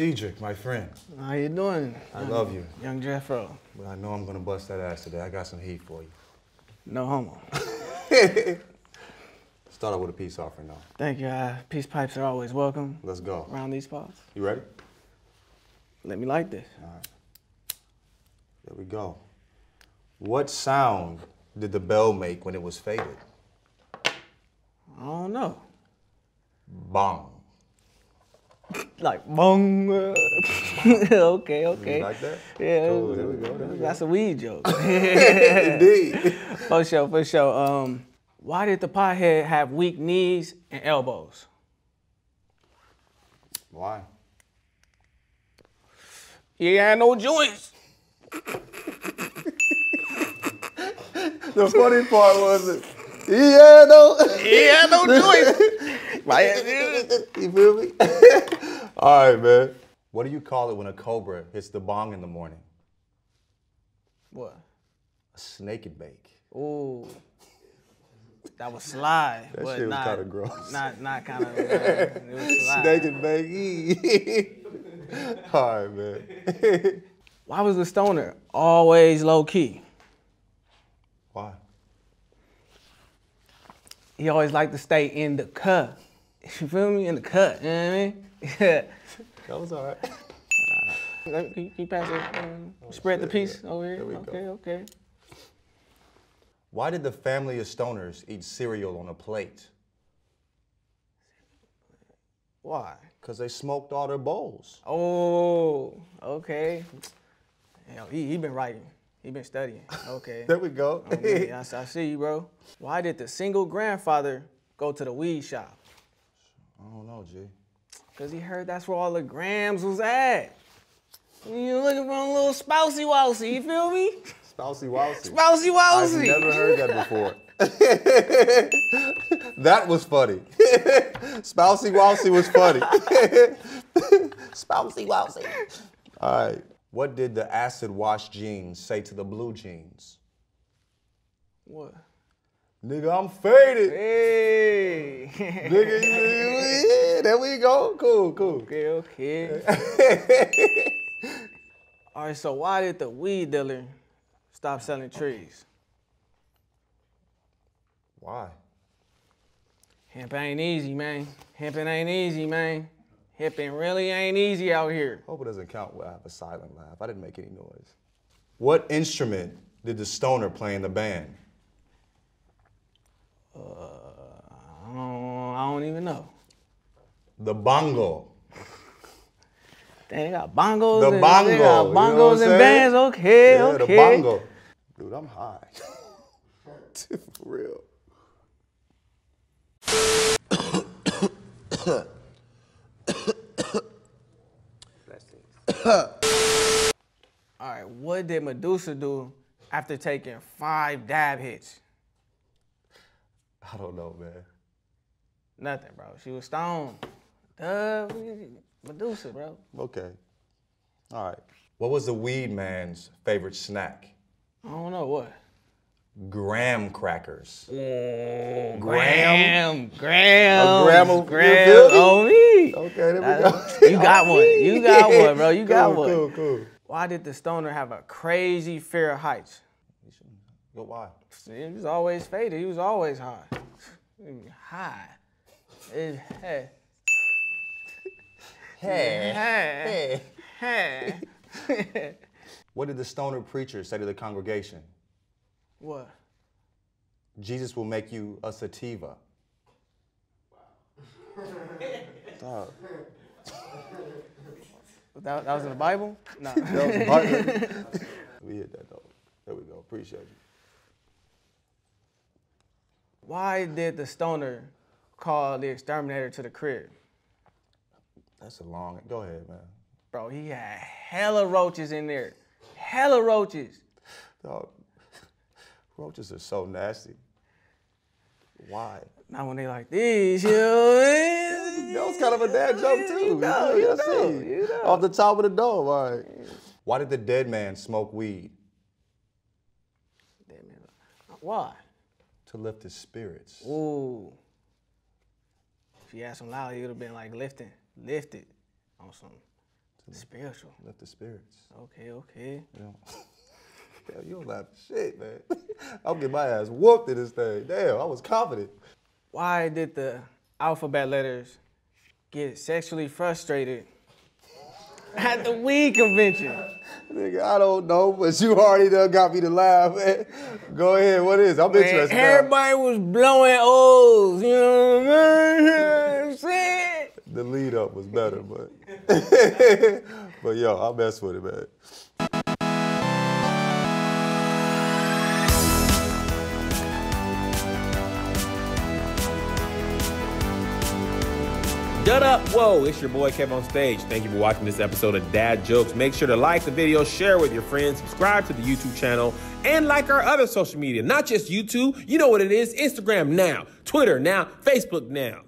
Cedrick, my friend, How you doing? I love you, Young Jeffro. but I know I'm gonna bust that ass today. I got some heat for you. No homo. Start out with a peace offering though. Thank you. Uh, peace pipes are always welcome Let's go. around these parts. You ready? Let me light this. All right. There we go. What sound did the bell make when it was faded? I don't know. Bong. Like bong. uh, okay, okay. You like that? Yeah, Cool, there we go, there we go. that's a weed joke. Indeed. for sure, for sure. Um, why did the pothead have weak knees and elbows? Why? He had no joints. The funny part was it. Yeah, no. He had no joints. you feel me? All right, man. What do you call it when a cobra hits the bong in the morning? what? A snake and bake. Ooh. That was sly, That but shit was kinda gross. Not, not kind of. Uh, it was sly. Snake and bake. All right, man. Why was the stoner always low key? Why? He always liked to stay in the cut. You feel me? In the cut. You know what I mean? Yeah. That was all right. Let me- Can you, can you pass it? um, spread the shit, piece yeah. over here. There we go. okay, okay. Why did the family of stoners eat cereal on a plate? Why? Because they smoked all their bowls. Oh, okay. Hell, he, he been writing. He been studying. Okay. There we go. Okay, I, I see you, bro. Why did the single grandfather go to the weed shop? I don't know, G. Cause he heard that's where all the grams was at. You looking for a little spousey wousey, you feel me? Spousey wousey. Spousey I've never heard that before. that was funny. Spousey wousey was funny. Spousey wousey. All right. What did the acid wash jeans say to the blue jeans? What? Nigga, I'm faded. Hey. Nigga, you, you- yeah, there we go. Cool, cool. okay, okay. all right, so why did the weed dealer stop selling trees? Why? Hemp ain't easy, man. Hemping ain't easy, man. Hemping really ain't easy out here. Hope it doesn't count when I have a silent laugh. I didn't make any noise. What instrument did the stoner play in the band? I don't, I don't even know. The bongo. Dang, they got bongos. The and, bongo, They got know what I'm bongos and saying? bands. Okay, Yeah, okay. the bongo. Dude, I'm high. For real. All right, what did Medusa do after taking five dab hits? I don't know, man. Nothing, bro. She was stoned. Duh, Medusa, bro. Okay. All right. What was the weed man's favorite snack? I don't know what. Graham crackers. Graham, Graham? Graham, A gram of- Graham on me. Okay, there we Uh, go. you got one. You got one, bro. You got cool, one. Cool, cool. Why did the stoner have a crazy fear of heights? But why? He was always faded. He was always high. High. Hey. Hey. Hey. Hey. What did the stoner preacher say to the congregation? what? Jesus will make you a sativa. Dog. That, that was in the Bible? No. That was Bible. we hit that though. There we go. Appreciate you. Why did the stoner call the exterminator to the crib? That's a long. Go ahead, man. Bro, he had hella roaches in there. Hella roaches. Dog. Roaches are so nasty. Why? Not when they like these, you know? That was kind of a dad joke too. You know, you know, you know. Off the top of the dome. All right. Why did the dead man smoke weed? Dead man. Why? To lift his spirits. Ooh. If you had some loud, you would have been like lifting, lifted on some Spiritual. Left the spirits. Okay, okay. You know? Damn, you don't laugh shit, man. I'll get my ass whooped in this thing. Damn, I was confident. Why did the alphabet letters get sexually frustrated at the weed convention? Nigga, I don't know, but you already done got me to laugh, man. Go ahead, what is? I'm Man, interested. now. everybody was blowing O's, you know what I'm saying? The lead up was better, but but yo, I mess with it, man. Dud up, whoa, it's your boy Kev on stage. Thank you for watching this episode of Dad Jokes. Make sure to like the video, share with your friends, subscribe to the YouTube channel, and like our other social media. Not just YouTube, you know what it is Instagram now, Twitter now, Facebook now.